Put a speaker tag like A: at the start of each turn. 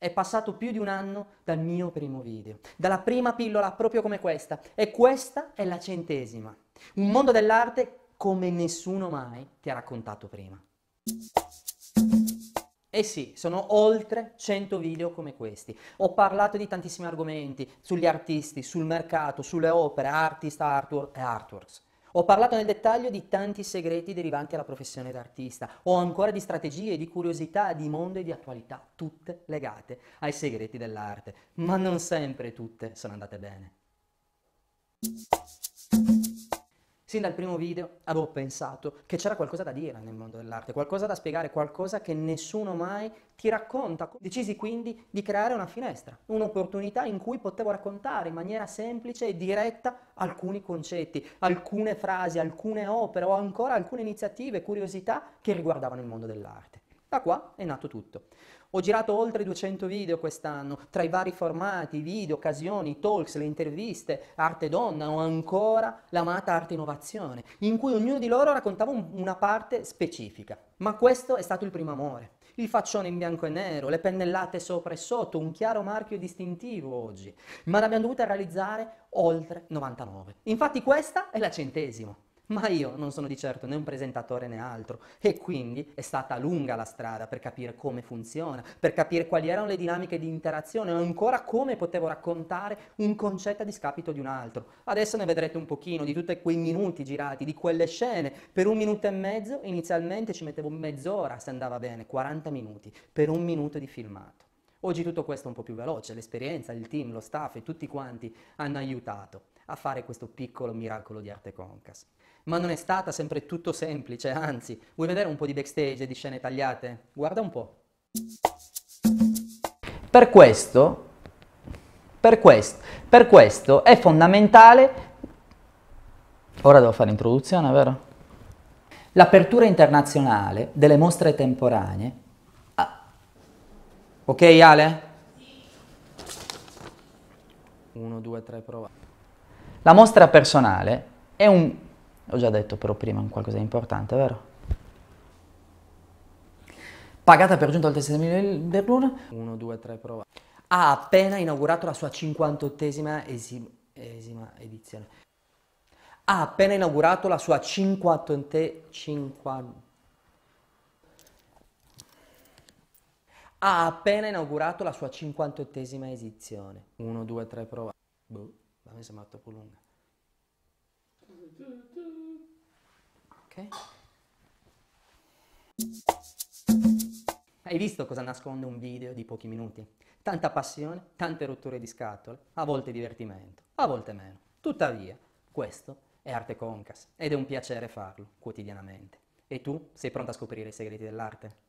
A: È passato più di un anno dal mio primo video, dalla prima pillola proprio come questa, e questa è la centesima. Un mondo dell'arte come nessuno mai ti ha raccontato prima. Eh sì, sono oltre 100 video come questi. Ho parlato di tantissimi argomenti, sugli artisti, sul mercato, sulle opere, artist, artwork e artworks. Ho parlato nel dettaglio di tanti segreti derivanti dalla professione d'artista, o ancora di strategie, di curiosità, di mondo e di attualità, tutte legate ai segreti dell'arte, ma non sempre tutte sono andate bene. Sin dal primo video avevo pensato che c'era qualcosa da dire nel mondo dell'arte, qualcosa da spiegare, qualcosa che nessuno mai ti racconta. Decisi quindi di creare una finestra, un'opportunità in cui potevo raccontare in maniera semplice e diretta alcuni concetti, alcune frasi, alcune opere o ancora alcune iniziative, curiosità che riguardavano il mondo dell'arte. Da qua è nato tutto. Ho girato oltre 200 video quest'anno, tra i vari formati, video, occasioni, talks, le interviste, arte donna o ancora l'amata arte innovazione, in cui ognuno di loro raccontava un, una parte specifica. Ma questo è stato il primo amore. Il faccione in bianco e nero, le pennellate sopra e sotto, un chiaro marchio distintivo oggi. Ma ne abbiamo dovuta realizzare oltre 99. Infatti questa è la centesima. Ma io non sono di certo né un presentatore né altro e quindi è stata lunga la strada per capire come funziona, per capire quali erano le dinamiche di interazione o ancora come potevo raccontare un concetto a discapito di un altro. Adesso ne vedrete un pochino di tutti quei minuti girati, di quelle scene. Per un minuto e mezzo inizialmente ci mettevo mezz'ora se andava bene, 40 minuti per un minuto di filmato. Oggi tutto questo è un po' più veloce, l'esperienza, il team, lo staff e tutti quanti hanno aiutato a fare questo piccolo miracolo di arte concas. Ma non è stata sempre tutto semplice, anzi, vuoi vedere un po' di backstage e di scene tagliate? Guarda un po'. Per questo, per questo, per questo è fondamentale... Ora devo fare l'introduzione, vero? L'apertura internazionale delle mostre temporanee. Ah. Ok Ale? Sì. 1, 2, 3, prova. La mostra personale è un... Ho già detto però prima un qualcosa di importante, vero? Pagata per giunto al test di Berluna. 1, 2, 3, prova. Ha appena inaugurato la sua 58esima esim... edizione. Ha appena inaugurato la sua 50... 50... Ha appena inaugurato la sua 58esima edizione. 1, 2, 3, prova. Boh. A me sembra troppo lunga. Ok? Hai visto cosa nasconde un video di pochi minuti? Tanta passione, tante rotture di scatole, a volte divertimento, a volte meno. Tuttavia, questo è arte concas ed è un piacere farlo quotidianamente. E tu sei pronto a scoprire i segreti dell'arte?